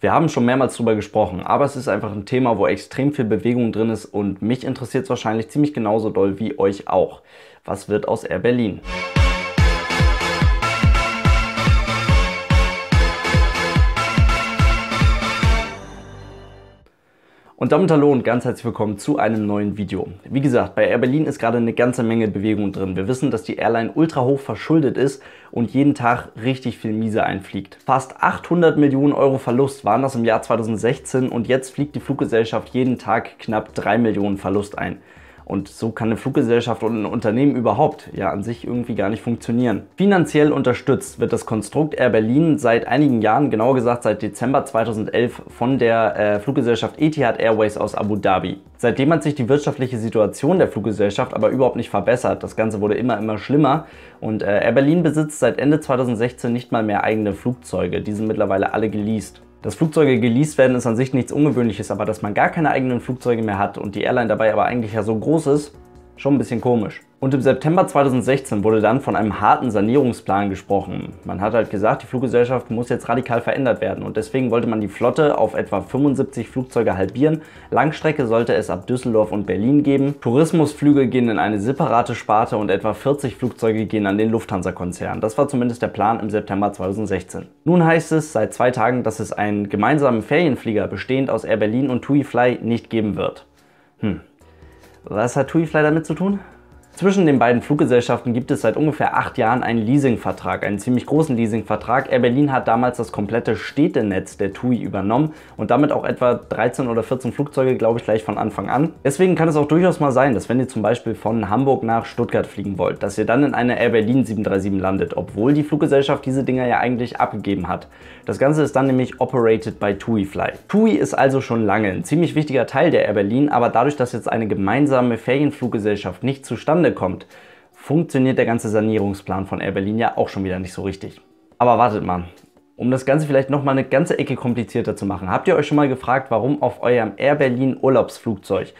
Wir haben schon mehrmals drüber gesprochen, aber es ist einfach ein Thema, wo extrem viel Bewegung drin ist und mich interessiert es wahrscheinlich ziemlich genauso doll wie euch auch. Was wird aus Air Berlin? Und damit hallo und ganz herzlich willkommen zu einem neuen Video. Wie gesagt, bei Air Berlin ist gerade eine ganze Menge Bewegung drin. Wir wissen, dass die Airline ultra hoch verschuldet ist und jeden Tag richtig viel Miese einfliegt. Fast 800 Millionen Euro Verlust waren das im Jahr 2016 und jetzt fliegt die Fluggesellschaft jeden Tag knapp 3 Millionen Verlust ein. Und so kann eine Fluggesellschaft und ein Unternehmen überhaupt ja an sich irgendwie gar nicht funktionieren. Finanziell unterstützt wird das Konstrukt Air Berlin seit einigen Jahren, genauer gesagt seit Dezember 2011, von der äh, Fluggesellschaft Etihad Airways aus Abu Dhabi. Seitdem hat sich die wirtschaftliche Situation der Fluggesellschaft aber überhaupt nicht verbessert. Das Ganze wurde immer, immer schlimmer. Und äh, Air Berlin besitzt seit Ende 2016 nicht mal mehr eigene Flugzeuge. Die sind mittlerweile alle geleast. Dass Flugzeuge geleast werden, ist an sich nichts Ungewöhnliches, aber dass man gar keine eigenen Flugzeuge mehr hat und die Airline dabei aber eigentlich ja so groß ist, schon ein bisschen komisch. Und im September 2016 wurde dann von einem harten Sanierungsplan gesprochen. Man hat halt gesagt, die Fluggesellschaft muss jetzt radikal verändert werden und deswegen wollte man die Flotte auf etwa 75 Flugzeuge halbieren. Langstrecke sollte es ab Düsseldorf und Berlin geben. Tourismusflüge gehen in eine separate Sparte und etwa 40 Flugzeuge gehen an den Lufthansa-Konzern. Das war zumindest der Plan im September 2016. Nun heißt es seit zwei Tagen, dass es einen gemeinsamen Ferienflieger bestehend aus Air Berlin und TUI Fly nicht geben wird. Hm. Was hat TUI Fly damit zu tun? Zwischen den beiden Fluggesellschaften gibt es seit ungefähr acht Jahren einen Leasingvertrag, einen ziemlich großen Leasingvertrag. Air Berlin hat damals das komplette Städtenetz der TUI übernommen und damit auch etwa 13 oder 14 Flugzeuge, glaube ich, gleich von Anfang an. Deswegen kann es auch durchaus mal sein, dass wenn ihr zum Beispiel von Hamburg nach Stuttgart fliegen wollt, dass ihr dann in einer Air Berlin 737 landet, obwohl die Fluggesellschaft diese Dinger ja eigentlich abgegeben hat. Das Ganze ist dann nämlich operated by TUI Fly. TUI ist also schon lange ein ziemlich wichtiger Teil der Air Berlin, aber dadurch, dass jetzt eine gemeinsame Ferienfluggesellschaft nicht zustande zustande kommt, funktioniert der ganze Sanierungsplan von Air Berlin ja auch schon wieder nicht so richtig. Aber wartet mal, um das Ganze vielleicht nochmal eine ganze Ecke komplizierter zu machen, habt ihr euch schon mal gefragt, warum auf eurem Air Berlin Urlaubsflugzeug,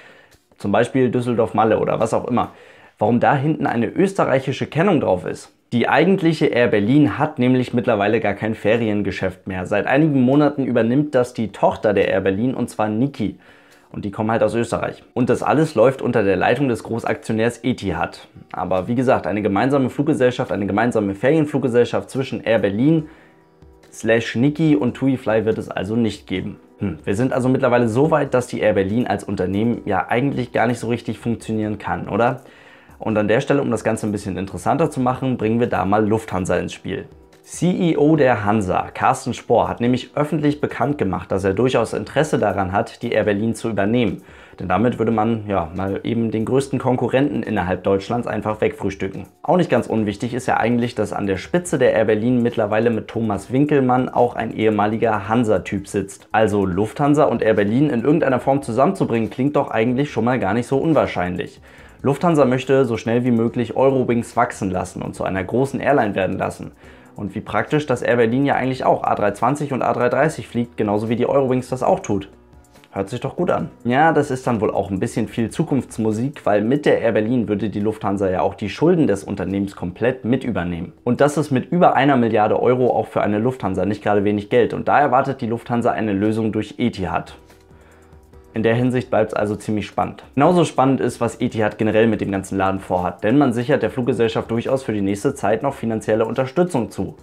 zum Beispiel Düsseldorf-Malle oder was auch immer, warum da hinten eine österreichische Kennung drauf ist? Die eigentliche Air Berlin hat nämlich mittlerweile gar kein Feriengeschäft mehr. Seit einigen Monaten übernimmt das die Tochter der Air Berlin und zwar Niki. Und die kommen halt aus Österreich. Und das alles läuft unter der Leitung des Großaktionärs Etihad. Aber wie gesagt, eine gemeinsame Fluggesellschaft, eine gemeinsame Ferienfluggesellschaft zwischen Air Berlin, slash Niki und TUI Fly wird es also nicht geben. Hm. Wir sind also mittlerweile so weit, dass die Air Berlin als Unternehmen ja eigentlich gar nicht so richtig funktionieren kann, oder? Und an der Stelle, um das Ganze ein bisschen interessanter zu machen, bringen wir da mal Lufthansa ins Spiel. CEO der Hansa, Carsten Spohr, hat nämlich öffentlich bekannt gemacht, dass er durchaus Interesse daran hat, die Air Berlin zu übernehmen. Denn damit würde man ja mal eben den größten Konkurrenten innerhalb Deutschlands einfach wegfrühstücken. Auch nicht ganz unwichtig ist ja eigentlich, dass an der Spitze der Air Berlin mittlerweile mit Thomas Winkelmann auch ein ehemaliger Hansa-Typ sitzt. Also Lufthansa und Air Berlin in irgendeiner Form zusammenzubringen, klingt doch eigentlich schon mal gar nicht so unwahrscheinlich. Lufthansa möchte so schnell wie möglich Eurowings wachsen lassen und zu einer großen Airline werden lassen. Und wie praktisch, dass Air Berlin ja eigentlich auch A320 und A330 fliegt, genauso wie die Eurowings das auch tut. Hört sich doch gut an. Ja, das ist dann wohl auch ein bisschen viel Zukunftsmusik, weil mit der Air Berlin würde die Lufthansa ja auch die Schulden des Unternehmens komplett mit übernehmen. Und das ist mit über einer Milliarde Euro auch für eine Lufthansa nicht gerade wenig Geld. Und da erwartet die Lufthansa eine Lösung durch Etihad. In der Hinsicht bleibt es also ziemlich spannend. Genauso spannend ist, was Etihad generell mit dem ganzen Laden vorhat, denn man sichert der Fluggesellschaft durchaus für die nächste Zeit noch finanzielle Unterstützung zu.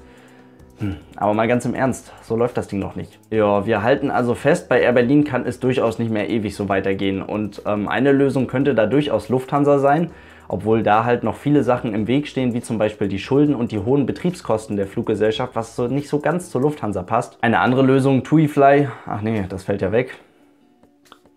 Hm, aber mal ganz im Ernst, so läuft das Ding noch nicht. Ja, wir halten also fest, bei Air Berlin kann es durchaus nicht mehr ewig so weitergehen und ähm, eine Lösung könnte da durchaus Lufthansa sein, obwohl da halt noch viele Sachen im Weg stehen, wie zum Beispiel die Schulden und die hohen Betriebskosten der Fluggesellschaft, was so nicht so ganz zur Lufthansa passt. Eine andere Lösung, TUI Fly, ach nee, das fällt ja weg.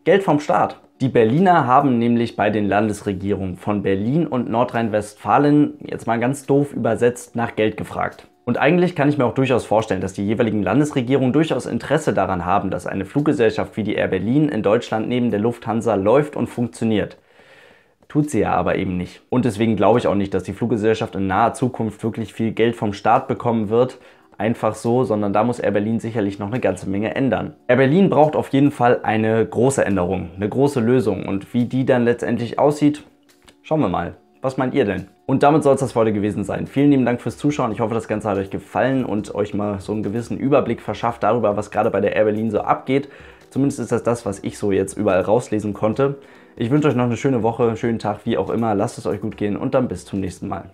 Geld vom Staat. Die Berliner haben nämlich bei den Landesregierungen von Berlin und Nordrhein-Westfalen, jetzt mal ganz doof übersetzt, nach Geld gefragt. Und eigentlich kann ich mir auch durchaus vorstellen, dass die jeweiligen Landesregierungen durchaus Interesse daran haben, dass eine Fluggesellschaft wie die Air Berlin in Deutschland neben der Lufthansa läuft und funktioniert. Tut sie ja aber eben nicht. Und deswegen glaube ich auch nicht, dass die Fluggesellschaft in naher Zukunft wirklich viel Geld vom Staat bekommen wird, einfach so, sondern da muss Air Berlin sicherlich noch eine ganze Menge ändern. Air Berlin braucht auf jeden Fall eine große Änderung, eine große Lösung und wie die dann letztendlich aussieht, schauen wir mal. Was meint ihr denn? Und damit soll es das heute gewesen sein. Vielen lieben Dank fürs Zuschauen. Ich hoffe, das Ganze hat euch gefallen und euch mal so einen gewissen Überblick verschafft darüber, was gerade bei der Air Berlin so abgeht. Zumindest ist das das, was ich so jetzt überall rauslesen konnte. Ich wünsche euch noch eine schöne Woche, einen schönen Tag, wie auch immer. Lasst es euch gut gehen und dann bis zum nächsten Mal.